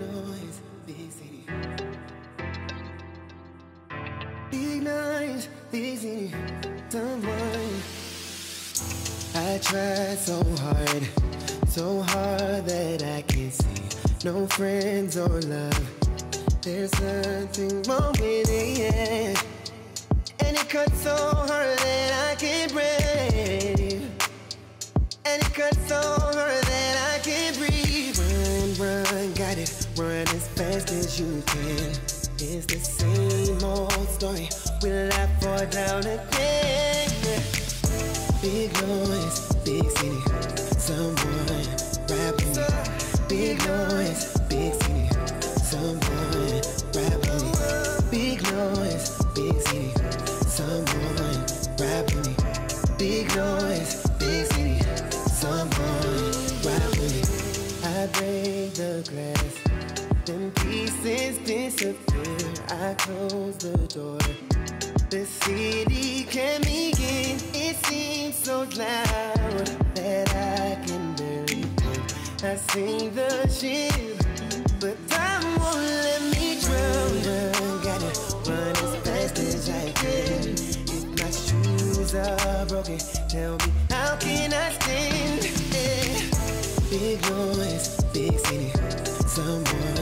noise, big noise, city. Someone. I tried so hard, so hard that I can't see no friends or love. There's nothing wrong with it, yeah. And it cuts so hard that I can't breathe. And it cuts so as fast as you can. It's the same old story. Will I fall down again? Big noise, big city. Someone rap with me. Big noise, big city. Someone rap with me. Big noise, big city. Someone rap with me. Big noise, big city. Someone rap with me. I break the glass, then pieces disappear. I close the door. The city can begin. It seems so loud that I can barely think. I sing the ship, but time won't let me drown. Gotta run as fast as I can. If my shoes are broken, tell me how can I stand? Yeah. Big noise, big city. Someone